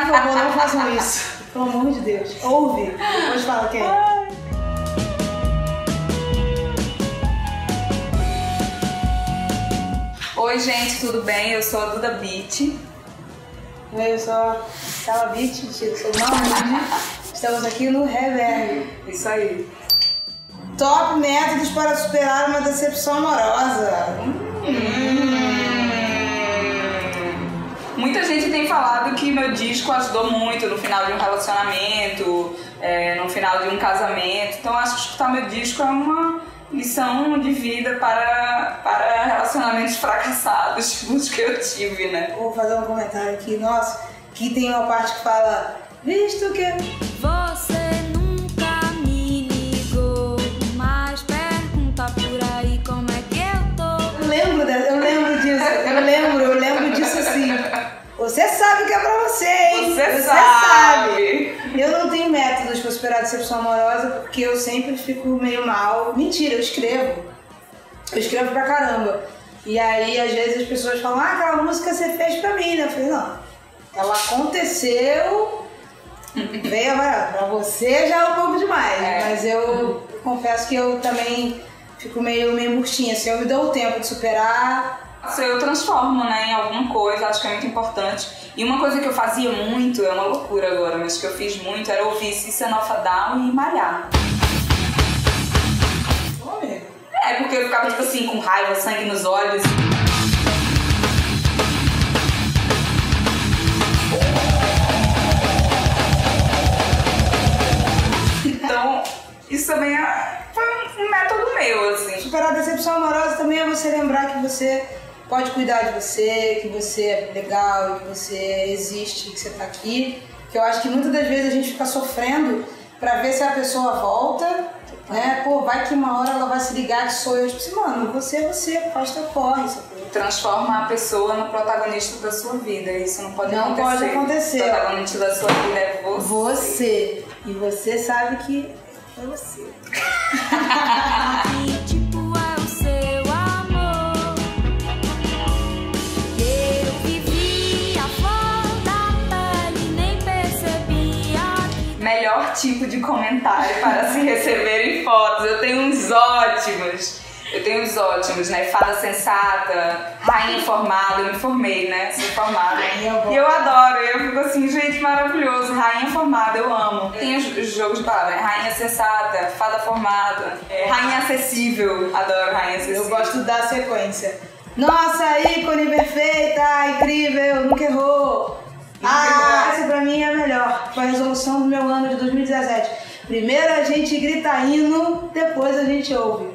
Por favor, não façam isso. Pelo amor de Deus. Ouve. Depois fala quem. Oi, gente, tudo bem? Eu sou a Duda Beat. Eu sou a Sala Beat, eu sou Mamundi. Estamos aqui no Reverb. Isso aí. Top métodos para superar uma decepção amorosa. Muita gente tem falado que meu disco ajudou muito no final de um relacionamento, é, no final de um casamento. Então acho que escutar meu disco é uma lição de vida para, para relacionamentos fracassados, tipo os que eu tive, né? Vou fazer um comentário aqui, nossa, que tem uma parte que fala, visto que. Você sabe que é pra você, hein? Você sabe. Eu não tenho métodos pra superar a decepção amorosa porque eu sempre fico meio mal. Mentira, eu escrevo. Eu escrevo pra caramba. E aí, às vezes, as pessoas falam, ah, aquela música você fez pra mim, né? Eu falei, não. Ela aconteceu. Veio agora, pra você já é um pouco demais. É. Mas eu confesso que eu também fico meio, meio murchinha. Assim, eu me dou o tempo de superar. Isso eu transformo né, em alguma coisa, acho que é muito importante. E uma coisa que eu fazia muito, é uma loucura agora, mas que eu fiz muito, era ouvir Cícero Down e malhar. É, porque eu ficava, tipo assim, com raiva, sangue nos olhos. Então, isso também é- foi um método meu, assim. Superar a decepção amorosa também é você lembrar que você pode cuidar de você, que você é legal, que você existe, que você tá aqui. Que eu acho que muitas das vezes a gente fica sofrendo pra ver se a pessoa volta, né? Pô, vai que uma hora ela vai se ligar que sou eu. Tipo assim, mano, você é você, faz teu corre? Transforma a pessoa no protagonista da sua vida. Isso não pode Não acontecer. pode acontecer. O protagonista da sua vida é você. Você. E você sabe que é você. Melhor tipo de comentário para se receber em fotos. Eu tenho uns ótimos. Eu tenho uns ótimos, né? Fada sensata, rainha informada. Eu me formei, né? Sou formada. E eu adoro. Eu fico assim, gente, maravilhoso. Rainha formada, eu amo. Tem os, os jogos de palavras, né? Rainha sensata, fada formada, rainha acessível. Adoro rainha acessível. Eu gosto da sequência. Nossa, ícone perfeita, incrível, nunca errou. Ah, essa pra mim é a melhor. Foi a resolução do meu ano de 2017. Primeiro a gente grita hino, depois a gente ouve.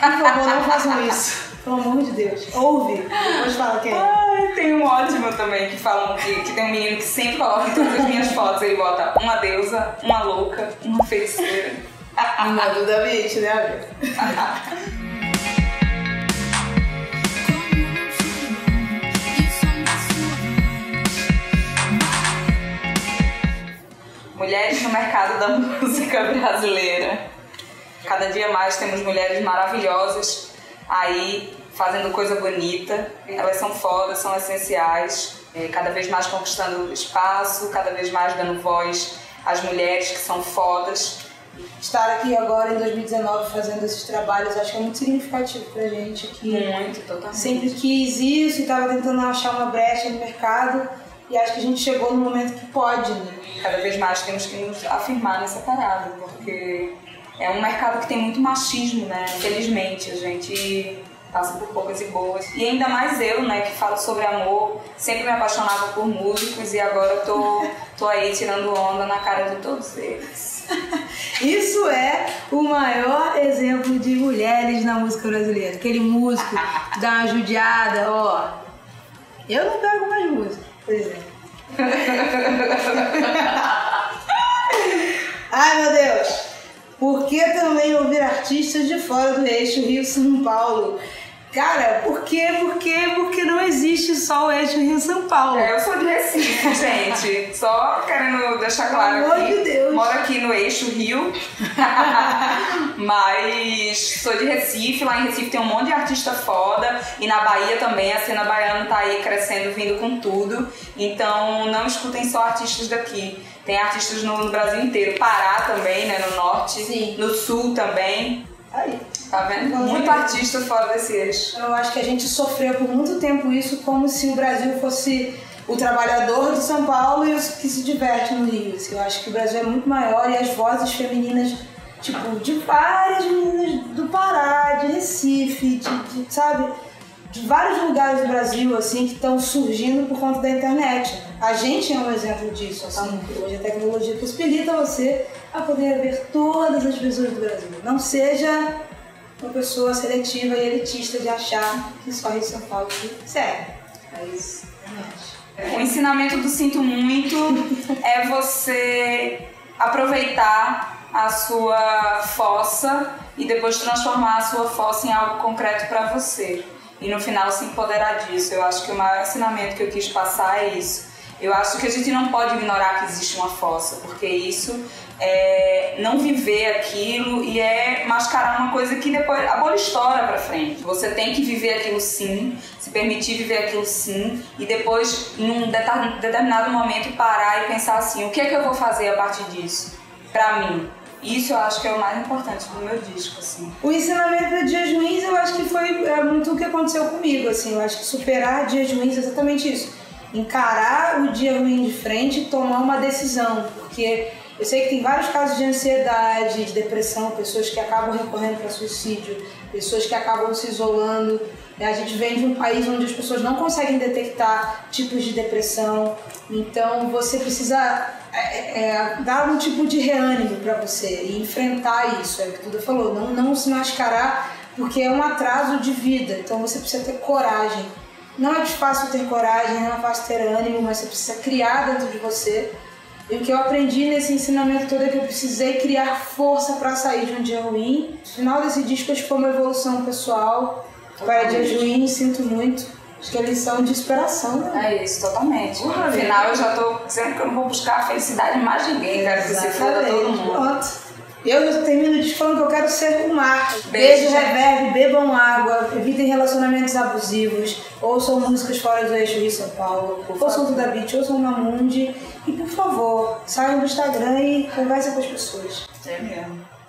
Por favor, não façam isso. Pelo amor de Deus. Ouve, depois fala quem. Ai, tem um ótimo também que falam que, que tem um menino que sempre coloca em todas as minhas fotos. Ele bota uma deusa, uma louca, uma feiticeira. Uma Duda Beat, né, Mulheres no mercado da música brasileira. Cada dia mais temos mulheres maravilhosas aí fazendo coisa bonita. Elas são fodas, são essenciais. É, Cada vez mais conquistando espaço, cada vez mais dando voz às mulheres que são fodas. Estar aqui agora em 2019 fazendo esses trabalhos, acho que é muito significativo pra gente aqui. Muito, totalmente. sempre quis isso e estava tentando achar uma brecha no mercado e acho que a gente chegou no momento que pode, né? cada vez mais temos que nos afirmar nessa parada, porque é um mercado que tem muito machismo, né? Infelizmente, a gente passa por poucas e boas. E ainda mais eu, né, que falo sobre amor, sempre me apaixonava por músicos e agora tô, tô aí tirando onda na cara de todos eles. Isso é o maior exemplo de mulheres na música brasileira. Aquele músico dá uma judiada, ó. Eu não pego mais música, por exemplo. Ai meu Deus! Por que também ouvir artistas de fora do eixo Rio-São Paulo? Cara, por quê? Por quê? Porque não existe só o eixo Rio-São Paulo. É, eu sou de Recife, gente. Só querendo deixar claro Pelo amor aqui. de Deus. Moro aqui no eixo Rio. Mas sou de Recife. Lá em Recife tem um monte de artista foda. E na Bahia também. A cena baiana tá aí crescendo, vindo com tudo. Então não escutem só artistas daqui. Tem artistas no, no Brasil inteiro. Pará também, né? No norte. Sim. No sul também. Aí. Tá vendo? Vamos Muito artista fora desse eixo. Eu acho que a gente sofreu por muito tempo isso como se o Brasil fosse o trabalhador de São Paulo e os que se diverte no Rio. assim. Eu acho que o Brasil é muito maior e as vozes femininas, tipo, de várias meninas do Pará, de Recife, de, de, sabe? De vários lugares do Brasil, assim, que estão surgindo por conta da internet. A gente é um exemplo disso, assim. Hoje a tecnologia possibilita você a poder ver todas as pessoas do Brasil. Não seja uma pessoa seletiva e elitista de achar que só Rio São Paulo serve. Mas, realmente. O ensinamento do Sinto Muito é você aproveitar a sua fossa e depois transformar a sua fossa em algo concreto para você. E no final se empoderar disso. Eu acho que o maior ensinamento que eu quis passar é isso. Eu acho que a gente não pode ignorar que existe uma fossa, porque isso é não viver aquilo e é mascarar uma coisa que depois a bola estoura pra frente. Você tem que viver aquilo sim, se permitir viver aquilo sim e depois em um determinado momento parar e pensar assim, o que é que eu vou fazer a partir disso pra mim? Isso eu acho que é o mais importante do meu disco, assim. O ensinamento para dias ruins, eu acho que foi é, muito o que aconteceu comigo, assim. Eu acho que superar dias ruins é exatamente isso. Encarar o dia ruim de frente e tomar uma decisão. Porque eu sei que tem vários casos de ansiedade, de depressão, pessoas que acabam recorrendo para suicídio, pessoas que acabam se isolando. A gente vem de um país onde as pessoas não conseguem detectar tipos de depressão. Então você precisa é, é, dar um tipo de reânimo para você e enfrentar isso. É o que tudo falou. Não, não se mascarar porque é um atraso de vida. Então você precisa ter coragem. Não é fácil ter coragem, não é fácil ter ânimo, mas você precisa criar dentro de você. E o que eu aprendi nesse ensinamento todo é que eu precisei criar força para sair de um dia ruim. No final desse disco acho que foi uma evolução pessoal. Para dias ruins, sinto muito. Acho que é lição de inspiração, né? É isso, totalmente. Porra, no final eu já tô dizendo que eu não vou buscar a felicidade em mais ninguém, quero que se foda todo mundo. Pronto. Eu termino disco falando que eu quero ser o mar. Beijo, Beijo, reverb, bebam água, evitem relacionamentos abusivos, ouçam músicas fora do eixo Rio São Paulo, ouçam Tuda Beat, ouçam Mamundi e, por favor, saiam do Instagram e conversem com as pessoas. É mesmo.